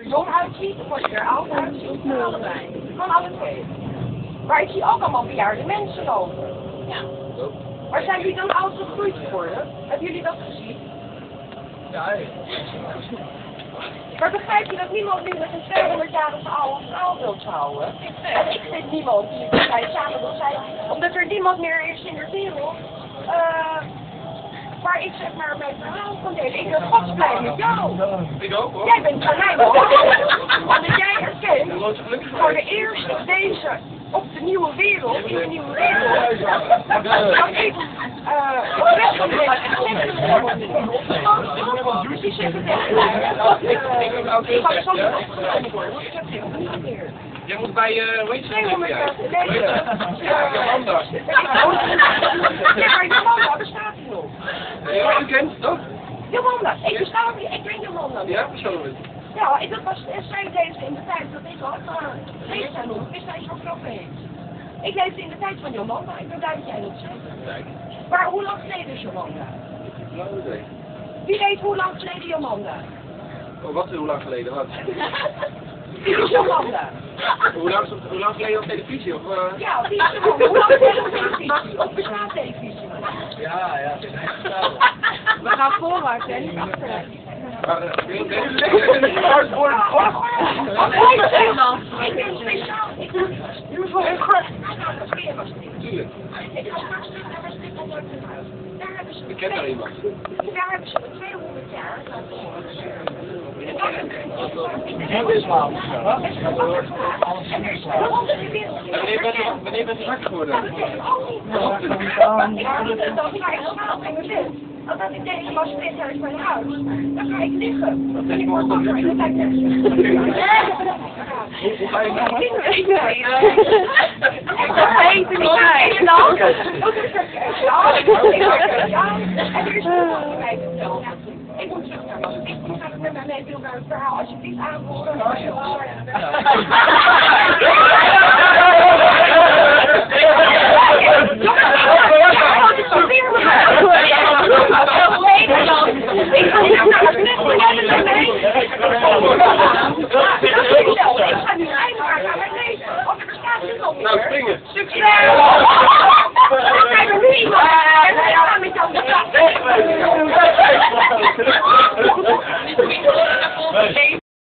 er jong uitziet, of als je er oud uitziet. Van allebei. Van alle twee. Maar ik zie ook allemaal bejaarde mensen lopen. Ja. Maar zijn jullie dan oud gegroeid geworden? Hebben jullie dat gezien? Ja, Maar begrijp je dat niemand nu met een 200-jarige oude vrouw wil trouwen? En ik vind niemand die mij samen wil zijn, omdat er niemand meer is in de wereld eh, waar ik zeg maar mijn verhaal kan delen. Ik ben godsblij met jou. Ik ook hoor. Jij bent van mij man. Omdat jij erkent voor de eerste deze op de nieuwe wereld, in de nieuwe wereld, dat ik eh op weg van de die zeggen tegen mij, dat ik ga soms opgenomen worden, want ik heb geen vrienden meer. Jij moet bij, eh, hoe heet ze? 200 jaar geleden. Ja, Jolanda. Ja, maar Jolanda bestaat hier nog. Kent toch? Jolanda, ik ook niet, ik ben Jolanda. Ja, persoonlijk. Ja, ik- dat was zij leefde in de tijd dat ik al uh, leefde zij nog, wist zij zo'n profeet. Ik leefde in de tijd van Jolanda, ik ben blij dat jij dat zegt. Maar hoe lang geleden is Jolanda? Nou. Wie weet hoe lang geleden Jolanda? Oh, wat, hoe lang geleden? Wat? Is Jolanda? Hoe lang, hoe lang geleden op televisie? Of, eh? Ja, wie is Jolanda? Hoe lang op televisie? Op bestaat televisie? Ja, ja. We gaan voorwaarts en niet achteruit. Maar, eh, je, dit is. Ik ben speciaal. Ik ben voor. Tuurlijk. Ik ga straks naar mijn stuk onder het. Daar hebben ze Ik ken daar iemand. Daar hebben ze 200 jaar. Ja, dit is wel. En Wanneer bent u, wanneer bent u zwak geworden? Omdat ik deze was dit uit mijn huis. Dan ga ik liggen. Ben ik ga ik liggen. Hoe ga je nou? Ik weet het niet. Dan? Ja, en er is nog wat mij verteld. Ik moet zeggen, als ik nog een ik met mijn leven naar het verhaal. als aanvoeren. Ja, Ik ga niet naar het nest, maar ik. Ik ga nu eindelijk aan mijn leven. Want er bestaat nog niet. Nou, springen. Succes! Ik ben er niet, iemand. Met jou